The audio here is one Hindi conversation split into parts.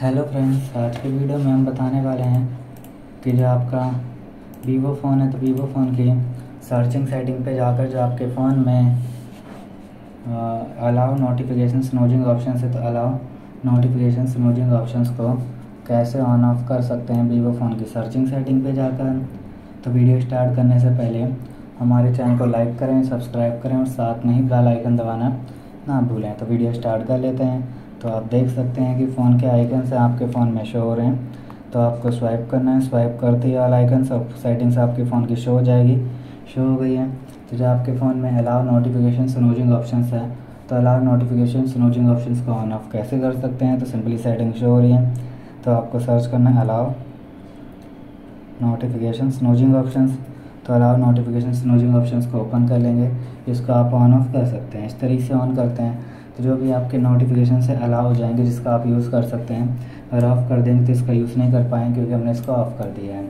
हेलो फ्रेंड्स आज के वीडियो में हम बताने वाले हैं कि जो आपका वीवो फ़ोन है तो वीवो फ़ोन की सर्चिंग सेटिंग पे जाकर जो आपके फ़ोन में अलाउ नोटिफिकेशन स्नोजिंग ऑप्शन है तो अलाउ नोटिफिकेशन स्नोजिंग ऑप्शन को कैसे ऑन ऑफ़ कर सकते हैं वीवो फ़ोन की सर्चिंग सेटिंग पे जाकर। तो वीडियो स्टार्ट करने से पहले हमारे चैनल को लाइक करें सब्सक्राइब करें और साथ में ही बेल आइकन दबाना ना भूलें। तो वीडियो स्टार्ट कर लेते हैं। तो आप देख सकते हैं कि फ़ोन के आइकन से आपके फ़ोन में शो हो रहे हैं। तो आपको स्वाइप करना है स्वाइप करते ही वाल आइकन सब सेटिंग्स आपके फ़ोन की शो हो जाएगी। शो हो गई है। तो जो आपके फ़ोन में अलाउ नोटिफिकेशन स्नूजिंग ऑप्शन है तो अलाउ नोटिफिकेशन स्नूजिंग ऑप्शन को ऑन ऑफ़ कैसे कर सकते हैं? तो सिंपली सेटिंग शो हो रही है। तो आपको सर्च करना है अलाउ नोटिफिकेशन स्नूजिंग ऑप्शन तो अलाउ नोटिफिकेशन स्नूजिंग ऑप्शन को ओपन कर लेंगे। इसको आप ऑन ऑफ़ कर सकते हैं। इस तरीके से ऑन करते हैं। तो जो भी आपके नोटिफिकेशन से अलाउ हो जाएँगे, जिसका आप यूज़ कर सकते हैं। अगर ऑफ़ कर देंगे तो इसका यूज़ नहीं कर पाएँगे, क्योंकि हमने इसको ऑफ़ कर दिया है।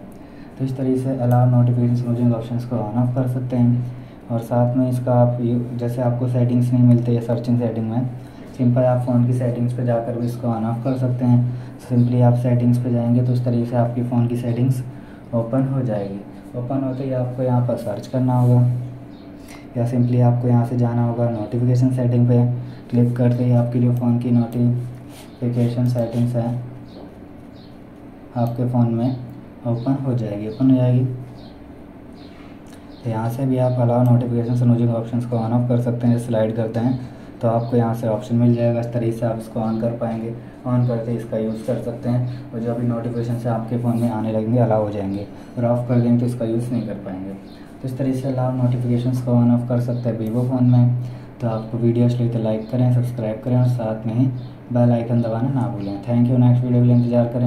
तो इस तरीके से अलाउ नोटिफिकेशन स्मूजिंग ऑप्शन को ऑन ऑफ़ कर सकते हैं। और साथ में इसका आप जैसे आपको सेटिंग्स नहीं मिलते या सर्चिंग सेटिंग में सिंपल आप फ़ोन की सेटिंग्स पे जाकर भी इसको ऑन ऑफ़ कर सकते हैं। सिंपली आप सेटिंग्स पे जाएँगे तो उस तरीके से आपकी फ़ोन की सेटिंग्स ओपन हो जाएगी। ओपन होते ही आपको यहाँ पर सर्च करना होगा। या सिंपली आपको यहाँ से जाना होगा नोटिफिकेशन सेटिंग पे क्लिक करते ही आपके जो फ़ोन की नोटिफिकेशन सेटिंग्स है, आपके फ़ोन में ओपन हो जाएगी ओपन हो जाएगी। तो यहाँ से भी आप अलाउ नोटिफिकेशन यूजिंग ऑप्शन को ऑन ऑफ़ कर सकते हैं स्लाइड करते हैं। तो आपको यहाँ से ऑप्शन मिल जाएगा। इस तरीके से आप इसको ऑन कर पाएँगे। ऑन करके इसका यूज़ कर सकते हैं और जो भी नोटिफिकेशन से आपके फ़ोन में आने लगेंगे अलाउ हो जाएँगे और ऑफ़ कर देंगे तो इसका यूज़ नहीं कर पाएँगे। तो इस तरीके से अलाउ नोटिफिकेशन को ऑन ऑफ़ कर सकते हैं वीवो फ़ोन में। तो आपको वीडियो अच्छी तो लाइक करें सब्सक्राइब करें और साथ में ही बेल आइकन दबाना ना भूलें। थैंक यू नेक्स्ट वीडियो के लिए इंतज़ार करें।